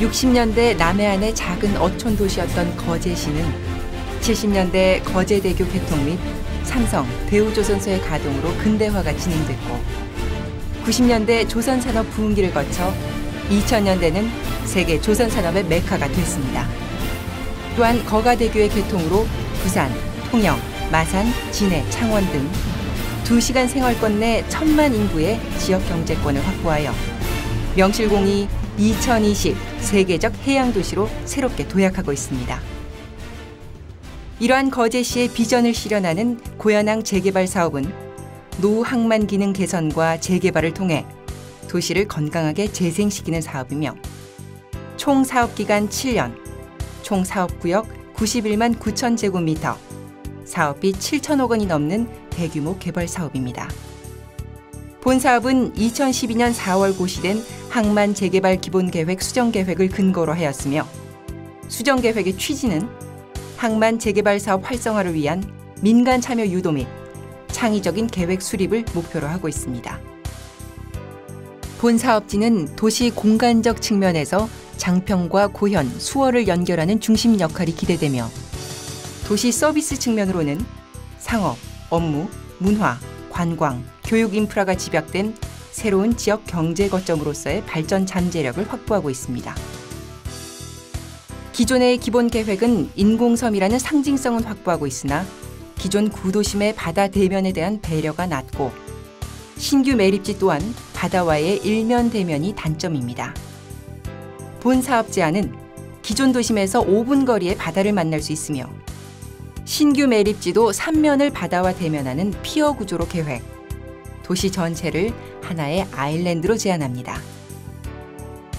(60년대) 남해안의 작은 어촌 도시였던 거제시는 (70년대) 거제대교 개통 및 삼성, 대우조선소의 가동으로 근대화가 진행됐고 90년대 조선산업 부흥기를 거쳐 2000년대는 세계 조선산업의 메카가 됐습니다. 또한 거가대교의 개통으로 부산, 통영, 마산, 진해, 창원 등 2시간 생활권 내 천만 인구의 지역 경제권을 확보하여 명실공히 2020 세계적 해양 도시로 새롭게 도약하고 있습니다. 이러한 거제시의 비전을 실현하는 고현항 재개발 사업은 노후 항만 기능 개선과 재개발을 통해 도시를 건강하게 재생시키는 사업이며 총 사업 기간 7년, 총 사업 구역 91만 9천 제곱미터, 사업비 7천억 원이 넘는 대규모 개발 사업입니다. 본 사업은 2012년 4월 고시된 항만 재개발 기본계획 수정계획을 근거로 하였으며 수정계획의 취지는 항만 재개발 사업 활성화를 위한 민간 참여 유도 및 창의적인 계획 수립을 목표로 하고 있습니다. 본 사업지는 도시 공간적 측면에서 장평과 고현, 수어를 연결하는 중심 역할이 기대되며 도시 서비스 측면으로는 상업, 업무, 문화, 관광, 교육 인프라가 집약된 새로운 지역 경제 거점으로서의 발전 잠재력을 확보하고 있습니다. 기존의 기본 계획은 인공섬이라는 상징성은 확보하고 있으나 기존 구도심의 바다 대면에 대한 배려가 낮고 신규 매립지 또한 바다와의 일면 대면이 단점입니다. 본 사업 제안은 기존 도심에서 5분 거리에 바다를 만날 수 있으며 신규 매립지도 3면을 바다와 대면하는 피어 구조로 계획, 도시 전체를 하나의 아일랜드로 제안합니다.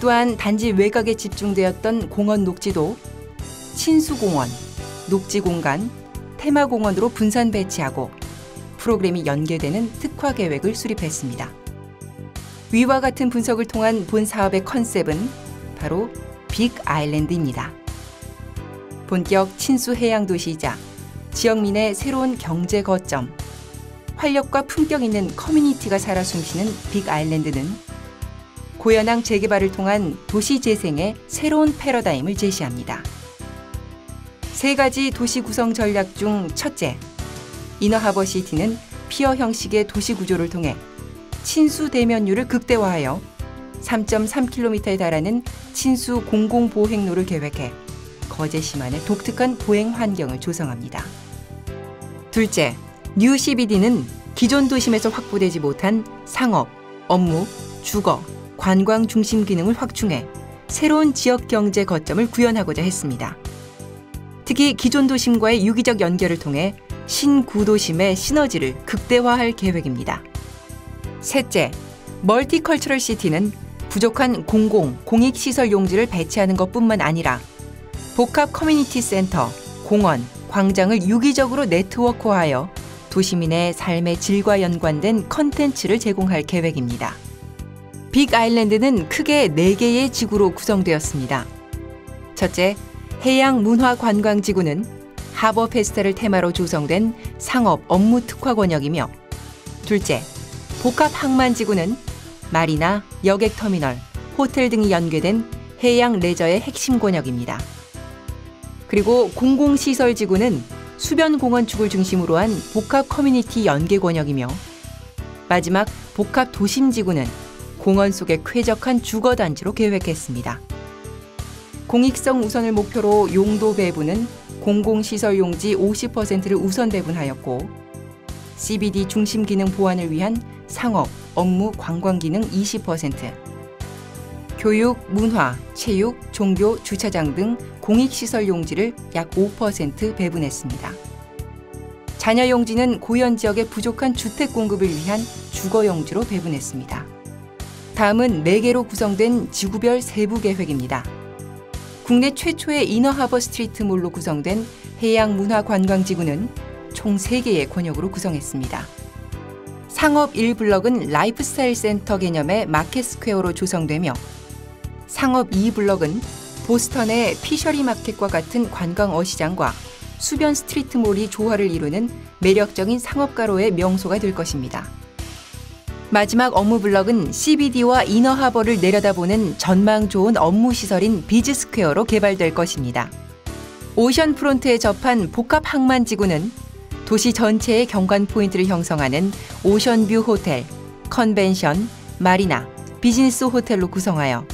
또한 단지 외곽에 집중되었던 공원 녹지도 친수공원, 녹지공간, 테마공원으로 분산 배치하고 프로그램이 연계되는 특화 계획을 수립했습니다. 위와 같은 분석을 통한 본 사업의 컨셉은 바로 빅 아일랜드입니다. 본격 친수 해양 도시이자 지역민의 새로운 경제 거점, 활력과 품격 있는 커뮤니티가 살아 숨쉬는 빅 아일랜드는 고현항 재개발을 통한 도시 재생의 새로운 패러다임을 제시합니다. 세 가지 도시 구성 전략 중 첫째, 이너하버 시티는 피어 형식의 도시 구조를 통해 친수 대면율을 극대화하여 3.3km에 달하는 친수 공공보행로를 계획해 거제 시만의 독특한 보행 환경을 조성합니다. 둘째, New CBD는 기존 도심에서 확보되지 못한 상업, 업무, 주거, 관광 중심 기능을 확충해 새로운 지역 경제 거점을 구현하고자 했습니다. 특히 기존 도심과의 유기적 연결을 통해 신구도심의 시너지를 극대화할 계획입니다. 셋째, multicultural city는 부족한 공공, 공익시설 용지를 배치하는 것뿐만 아니라 복합 커뮤니티 센터, 공원, 광장을 유기적으로 네트워크화하여 도시민의 삶의 질과 연관된 컨텐츠를 제공할 계획입니다. Big Island는 크게 4개의 지구로 구성되었습니다. 첫째, 해양 문화 관광 지구는 하버 페스타를 테마로 조성된 상업 업무 특화 권역이며 둘째, 복합 항만 지구는 마리나, 여객 터미널, 호텔 등이 연계된 해양 레저의 핵심 권역입니다. 그리고 공공시설 지구는 수변 공원축을 중심으로 한 복합 커뮤니티 연계 권역이며 마지막 복합 도심 지구는 공원 속의 쾌적한 주거 단지로 계획했습니다. 공익성 우선을 목표로 용도 배분은 공공시설 용지 50%를 우선 배분하였고 CBD 중심 기능 보완을 위한 상업, 업무, 관광 기능 20%, 교육, 문화, 체육, 종교, 주차장 등 공익시설 용지를 약 5% 배분했습니다. 자녀 용지는 고현 지역의 부족한 주택 공급을 위한 주거 용지로 배분했습니다. 다음은 4개로 구성된 지구별 세부 계획입니다. 국내 최초의 이너하버 스트리트몰로 구성된 해양문화관광지구는 총 3개의 권역으로 구성했습니다. 상업 1블럭은 라이프스타일 센터 개념의 Market Square로 조성되며 상업 2블럭은 보스턴의 Fishery Market과 같은 관광 어시장과 수변 street mall이 조화를 이루는 매력적인 상업가로의 명소가 될 것입니다. 마지막 업무 블럭은 CBD와 inner harbor를 내려다보는 전망 좋은 업무 시설인 Biz Square로 개발될 것입니다. ocean front에 접한 복합 항만 지구는 도시 전체의 경관 포인트를 형성하는 ocean view 호텔, convention, marina, 비즈니스 호텔로 구성하여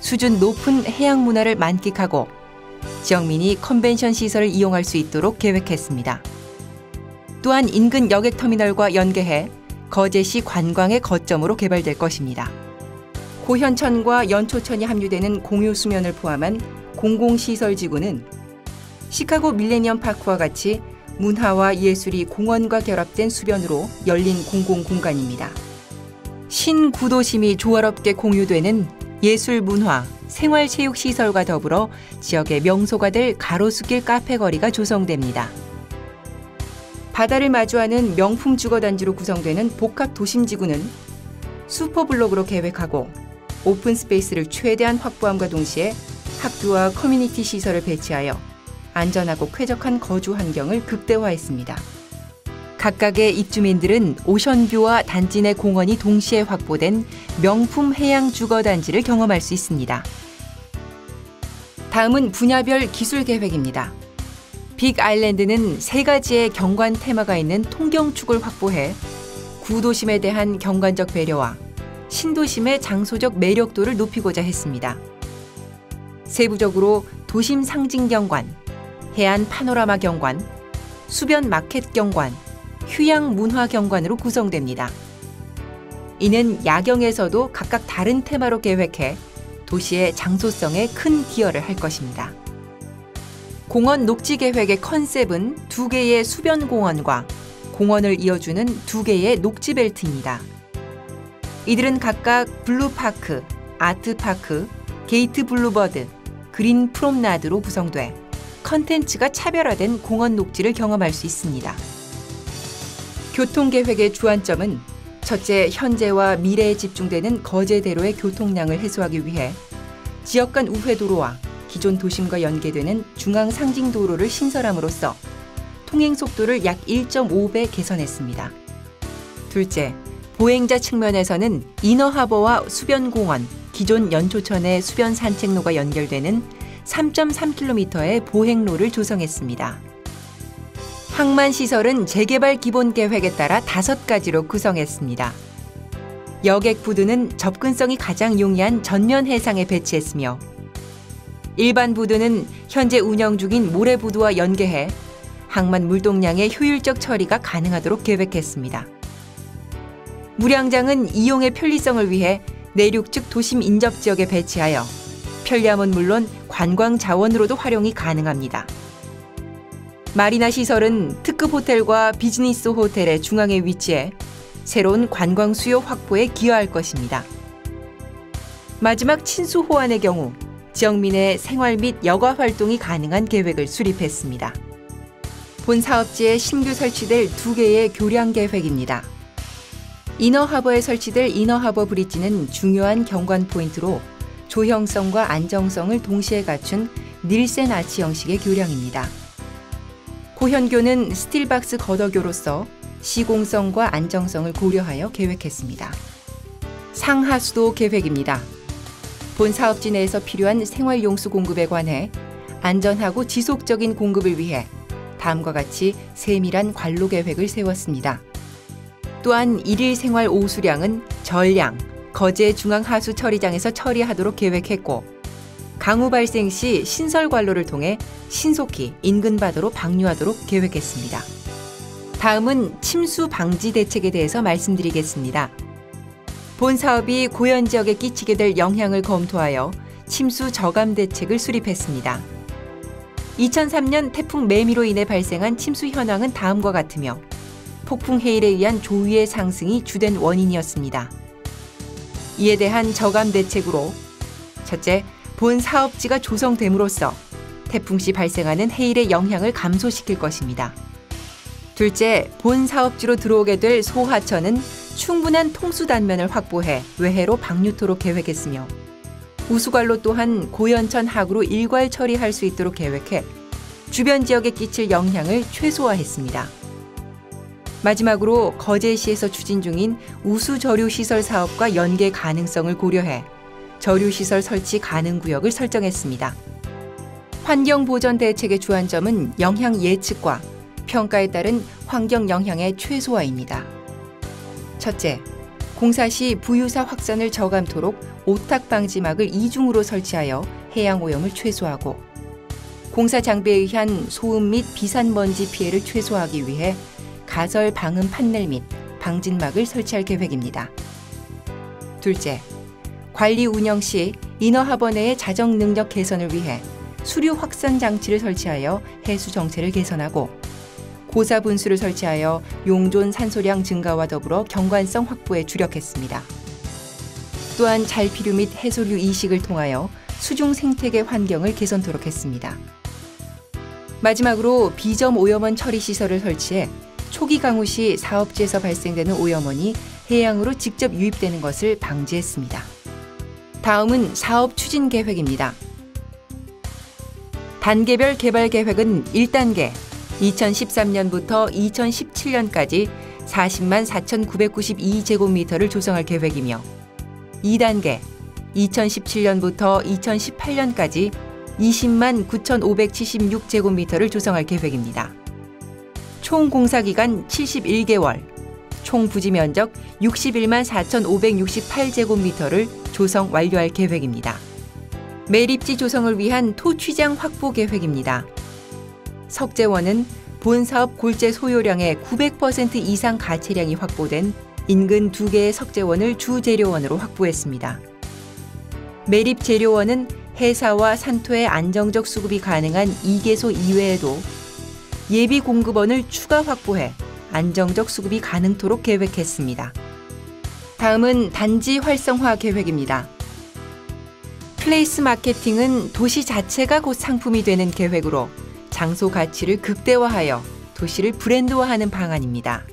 수준 높은 해양 문화를 만끽하고 지역민이 컨벤션 시설을 이용할 수 있도록 계획했습니다. 또한 인근 여객터미널과 연계해 거제시 관광의 거점으로 개발될 것입니다. 고현천과 연초천이 합류되는 공유 수면을 포함한 공공시설 지구는 시카고 밀레니엄 파크와 같이 문화와 예술이 공원과 결합된 수변으로 열린 공공 공간입니다. 신구도심이 조화롭게 공유되는 예술 문화, 생활 체육 시설과 더불어 지역의 명소가 될 가로수길 카페 거리가 조성됩니다. 바다를 마주하는 명품 주거 단지로 구성되는 복합 도심 지구는 슈퍼블록으로 계획하고 open space를 최대한 확보함과 동시에 학교와 커뮤니티 시설을 배치하여 안전하고 쾌적한 거주 환경을 극대화했습니다. 각각의 입주민들은 ocean view와 단지 내 공원이 동시에 확보된 명품 해양 주거 단지를 경험할 수 있습니다. 다음은 분야별 기술 계획입니다. Big Island는 세 가지의 경관 테마가 있는 통경축을 확보해 구도심에 대한 경관적 배려와 신도심의 장소적 매력도를 높이고자 했습니다. 세부적으로 도심 상징 경관, 해안 파노라마 경관, 수변 마켓 경관, 휴양 문화 경관으로 구성됩니다. 이는 야경에서도 각각 다른 테마로 계획해 도시의 장소성에 큰 기여를 할 것입니다. 공원 녹지 계획의 컨셉은 두 개의 수변 공원과 공원을 이어주는 두 개의 녹지 벨트입니다. 이들은 각각 Blue Park, Art Park, Gate Boulevard, Green Promenade로 구성돼 컨텐츠가 차별화된 공원 녹지를 경험할 수 있습니다. 교통계획의 주안점은 첫째, 현재와 미래에 집중되는 거제대로의 교통량을 해소하기 위해 지역 간 우회도로와 기존 도심과 연계되는 중앙 상징 도로를 신설함으로써 통행 속도를 약 1.5배 개선했습니다. 둘째, 보행자 측면에서는 이너하버와 수변공원, 기존 연초천의 수변 산책로가 연결되는 3.3km의 보행로를 조성했습니다. 항만 시설은 재개발 기본 계획에 따라 다섯 가지로 구성했습니다. 여객 부두는 접근성이 가장 용이한 전면 해상에 배치했으며 일반 부두는 현재 운영 중인 모래 부두와 연계해 항만 물동량의 효율적 처리가 가능하도록 계획했습니다. 무량장은 이용의 편리성을 위해 내륙 측 도심 인접 지역에 배치하여 편리함은 물론 관광 자원으로도 활용이 가능합니다. 마리나 시설은 특급 호텔과 비즈니스 호텔의 중앙에 위치해 새로운 관광 수요 확보에 기여할 것입니다. 마지막 친수 호안의 경우 지역민의 생활 및 여가 활동이 가능한 계획을 수립했습니다. 본 사업지에 신규 설치될 두 개의 교량 계획입니다. 이너하버에 설치될 이너하버 브릿지는 중요한 경관 포인트로 조형성과 안정성을 동시에 갖춘 Nielsen 아치 형식의 교량입니다. 고현교는 steel box girder교로서 시공성과 안정성을 고려하여 계획했습니다. 상하수도 계획입니다. 본 사업지 내에서 필요한 생활용수 공급에 관해 안전하고 지속적인 공급을 위해 다음과 같이 세밀한 관로 계획을 세웠습니다. 또한 일일 생활 오수량은 전량, 거제 중앙하수 처리장에서 처리하도록 계획했고 강우 발생 시 신설 관로를 통해 신속히 인근 바다로 방류하도록 계획했습니다. 다음은 침수 방지 대책에 대해서 말씀드리겠습니다. 본 사업이 고현 지역에 끼치게 될 영향을 검토하여 침수 저감 대책을 수립했습니다. 2003년 태풍 매미로 인해 발생한 침수 현황은 다음과 같으며 폭풍 해일에 의한 조위의 상승이 주된 원인이었습니다. 이에 대한 저감 대책으로 첫째, 본 사업지가 조성됨으로써 태풍 시 발생하는 해일의 영향을 감소시킬 것입니다. 둘째, 본 사업지로 들어오게 될 소하천은 충분한 통수 단면을 확보해 외해로 방류토록 계획했으며 우수관로 또한 고연천 하구로 일괄 처리할 수 있도록 계획해 주변 지역에 끼칠 영향을 최소화했습니다. 마지막으로 거제시에서 추진 중인 우수 저류 시설 사업과 연계 가능성을 고려해 저류 시설 설치 가능 구역을 설정했습니다. 환경 보전 대책의 주안점은 영향 예측과 평가에 따른 환경 영향의 최소화입니다. 첫째, 공사 시 부유사 확산을 저감토록 오탁 방지막을 이중으로 설치하여 해양 오염을 최소화하고 공사 장비에 의한 소음 및 비산 먼지 피해를 최소화하기 위해 가설 방음 판넬 및 방진막을 설치할 계획입니다. 둘째, 관리 운영 시 인어 하버 내의 자정 능력 개선을 위해 수류 확산 장치를 설치하여 해수 정체를 개선하고 고사 분수를 설치하여 용존 산소량 증가와 더불어 경관성 확보에 주력했습니다. 또한 잘피류 및 해소류 이식을 통하여 수중 생태계 환경을 개선토록 했습니다. 마지막으로 비점 오염원 처리 시설을 설치해 초기 강우 시 사업지에서 발생되는 오염원이 해양으로 직접 유입되는 것을 방지했습니다. 다음은 사업 추진 계획입니다. 단계별 개발 계획은 1단계 2013년부터 2017년까지 40만 4,992제곱미터를 조성할 계획이며 2단계 2017년부터 2018년까지 20만 9,576제곱미터를 조성할 계획입니다. 총 공사 기간 71개월, 총 부지 면적 61만 4,568제곱미터를 조성 완료할 계획입니다. 매립지 조성을 위한 토 취장 확보 계획입니다. 석재원은 본 사업 골재 소요량의 900% 이상 가채량이 확보된 인근 두 개의 석재원을 주 재료원으로 확보했습니다. 매립 재료원은 해사와 산토의 안정적 수급이 가능한 2개소 이외에도 예비 공급원을 추가 확보해 안정적 수급이 가능토록 계획했습니다. 다음은 단지 활성화 계획입니다. place marketing은 도시 자체가 곧 상품이 되는 계획으로 장소 가치를 극대화하여 도시를 브랜드화하는 방안입니다.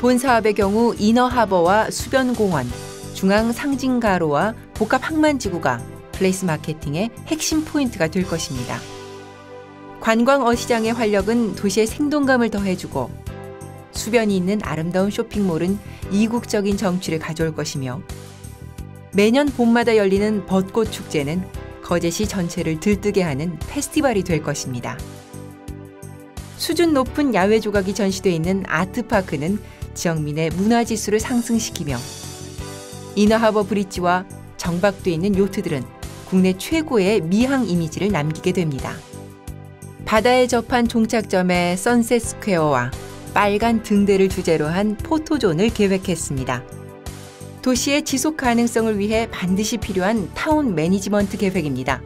본 사업의 경우 이너하버와 수변공원, 중앙 상징가로와 복합 항만지구가 place marketing의 핵심 포인트가 될 것입니다. 관광 어시장의 활력은 도시의 생동감을 더해주고 수변이 있는 아름다운 쇼핑몰은 이국적인 정취를 가져올 것이며 매년 봄마다 열리는 벚꽃 축제는 거제시 전체를 들뜨게 하는 페스티벌이 될 것입니다. 수준 높은 야외 조각이 전시돼 있는 아트파크는 지역민의 문화지수를 상승시키며 이너하버 브릿지와 정박돼 있는 요트들은 국내 최고의 미항 이미지를 남기게 됩니다. 바다에 접한 종착점에 선셋 스퀘어와 빨간 등대를 주제로 한 photo zone을 계획했습니다. 도시의 지속 가능성을 위해 반드시 필요한 town management 계획입니다.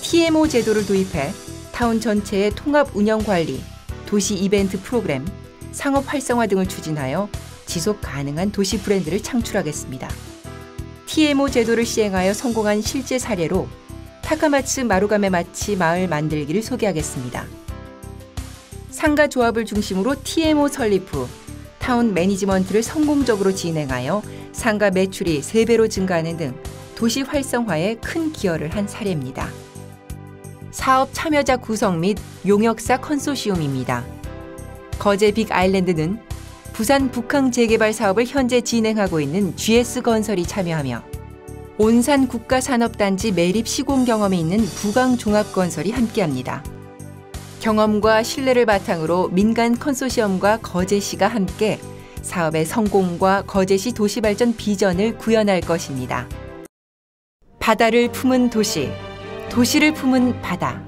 TMO 제도를 도입해 타운 전체의 통합 운영 관리, 도시 이벤트 프로그램, 상업 활성화 등을 추진하여 지속 가능한 도시 브랜드를 창출하겠습니다. TMO 제도를 시행하여 성공한 실제 사례로 타카마츠 마루가메 마치 마을 만들기를 소개하겠습니다. 상가 조합을 중심으로 TMO 설립 후 town management를 성공적으로 진행하여 상가 매출이 3배로 증가하는 등 도시 활성화에 큰 기여를 한 사례입니다. 사업 참여자 구성 및 용역사 컨소시엄입니다. 거제 Big Island는 부산 북항 재개발 사업을 현재 진행하고 있는 GS건설이 참여하며 온산 국가산업단지 매립 시공 경험이 있는 부강 종합건설이 함께합니다. 경험과 신뢰를 바탕으로 민간 컨소시엄과 거제시가 함께 사업의 성공과 거제시 도시발전 비전을 구현할 것입니다. 바다를 품은 도시, 도시를 품은 바다.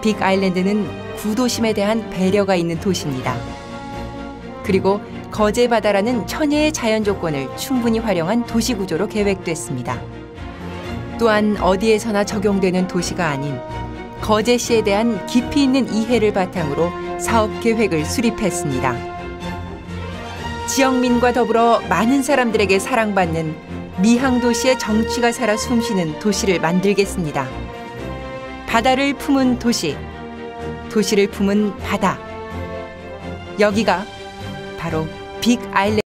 빅 아일랜드는 구도심에 대한 배려가 있는 도시입니다. 그리고 거제 바다라는 천혜의 자연 조건을 충분히 활용한 도시 구조로 계획됐습니다. 또한 어디에서나 적용되는 도시가 아닌 거제시에 대한 깊이 있는 이해를 바탕으로 사업 계획을 수립했습니다. 지역민과 더불어 많은 사람들에게 사랑받는 미항 도시의 정취가 살아 숨쉬는 도시를 만들겠습니다. 바다를 품은 도시, 도시를 품은 바다. 여기가 바로 빅 아일랜드